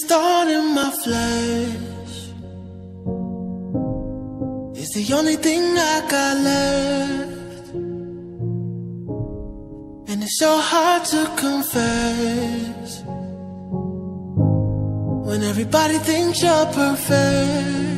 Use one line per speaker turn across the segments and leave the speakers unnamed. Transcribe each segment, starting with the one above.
Thought in my flesh is the only thing I got left. And it's so hard to confess when everybody thinks you're perfect.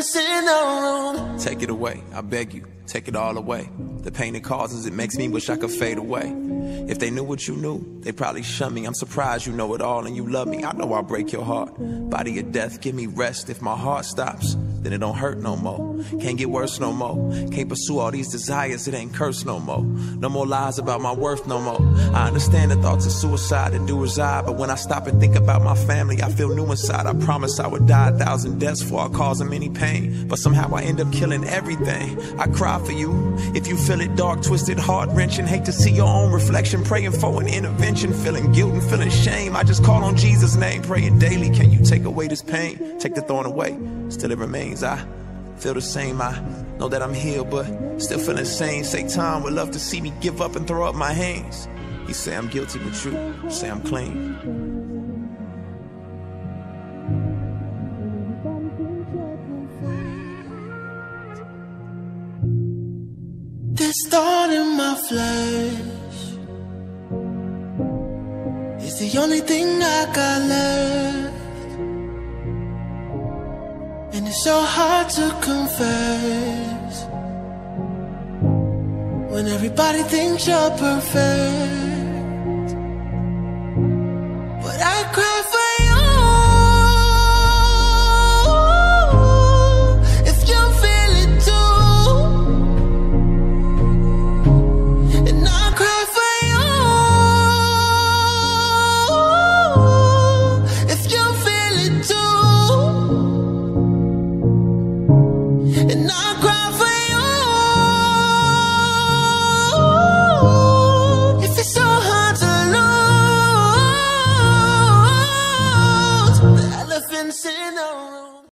Elephants in the room.
Take it away, I beg you, take it all away. The pain it causes, it makes me wish I could fade away. If they knew what you knew, they probably shun me. I'm surprised you know it all and you love me. I know I'll break your heart. Body of death, give me rest. If my heart stops, then it don't hurt no more. Can't get worse no more. Can't pursue all these desires, it ain't cursed no more. No more lies about my worth no more. I understand the thoughts of suicide that do reside, but when I stop and think about my family, I feel new inside. I promise I would die a thousand deaths before I cause them any pain. But somehow I end up killing everything. I cry for you. If you feel it dark, twisted, heart wrenching, hate to see your own reflection, praying for an intervention, feeling guilt and feeling shame. I just call on Jesus' name, praying daily. Can you take away this pain? Take the thorn away. Still it remains. I feel the same. I know that I'm healed, but still feeling the same. Satan would love to see me give up and throw up my hands. He say I'm guilty, but you say I'm clean.
This thought in my flesh is the only thing I got left. It's so hard to confess when everybody thinks you're perfect.